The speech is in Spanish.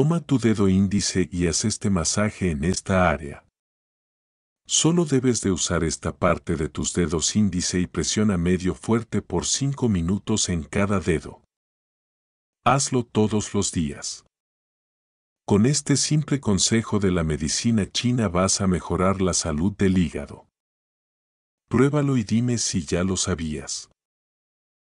Toma tu dedo índice y haz este masaje en esta área. Solo debes de usar esta parte de tus dedos índice y presiona medio fuerte por 5 minutos en cada dedo. Hazlo todos los días. Con este simple consejo de la medicina china vas a mejorar la salud del hígado. Pruébalo y dime si ya lo sabías.